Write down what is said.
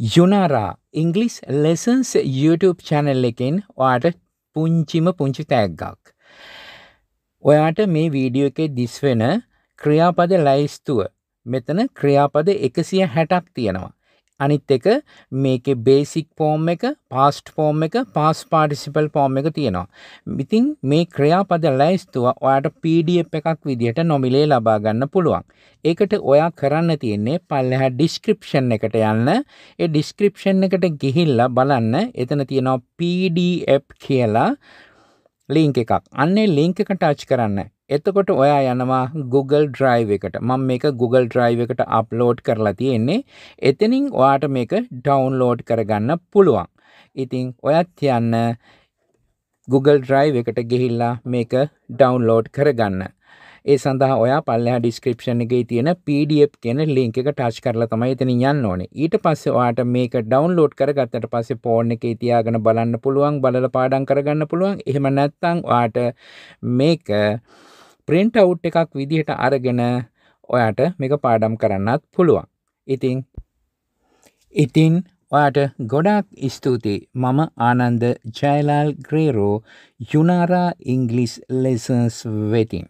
යුනාරා English lessons YouTube channel එකෙන් ඔයාට පුංචිම පුංචි තෑග්ගක්. ඔයාට මේ වීඩියෝ එකේ දිස්වෙන ක්‍රියාපද ලැයිස්තුව මෙතන ක්‍රියාපද එකසිය හැටක් තියෙනවා. අනිත් එක මේක බේසික් ෆෝම් එක පාස්ට් ෆෝම් එක පාස් පාටිසිපල් ෆෝම් එක තියෙනවා. ඉතින් මේ ක්‍රියාපද ලැයිස්තුව ඔයාට PDF එකක් විදිහට නොමිලේ ලබා ගන්න පුළුවන්. ඒකට ඔයා කරන්න තියෙන්නේ පල්ලෙහා ඩිස්ක්‍රිප්ෂන් එකට යන්න. ඒ ඩිස්ක්‍රිප්ෂන් එකට ගිහිල්ලා බලන්න එතන තියෙනවා PDF කියලා ලිංක් එකක්. අන්නේ ලිංක් එක ටච් කරන්න. එතකොට ඔයා යනවා Google Drive එකට. මම මේක Google Drive එකට අප්ලෝඩ් කරලා තියෙන්නේ. එතනින් ඔයාට මේක ඩවුන්ලෝඩ් කරගන්න පුළුවන්. ඉතින් ඔයත් යන්න Google Drive එකට ගිහිල්ලා මේක ඩවුන්ලෝඩ් කරගන්න. ඒ සඳහා ඔයා පල්ලෙහා ඩිස්ක්‍රිප්ෂන් එකේ තියෙන PDF කියන ලින්ක් එක ටච් කරලා තමයි එතනින් යන්න ඕනේ. ඊට පස්සේ ඔයාට මේක ඩවුන්ලෝඩ් කරගත්තට පස්සේ ෆෝන් එකේ තියාගෙන බලන්න පුළුවන්, බලලා පාඩම් කරගන්න පුළුවන්. එහෙම නැත්නම් ඔයාට මේක ප්‍රින්ට් අවුට් එකක් විදිහට අරගෙන ඔයාට මේක පාඩම් කරන්නත් පුළුවන්. ඉතින් ඉතින් ඔයාට ගොඩාක් ස්තුතියි මම ආනන්ද ජයලාල් ග්‍රේරෝ යුනාරා ඉංගලිස් ලෙසන්ස් වෙතින්.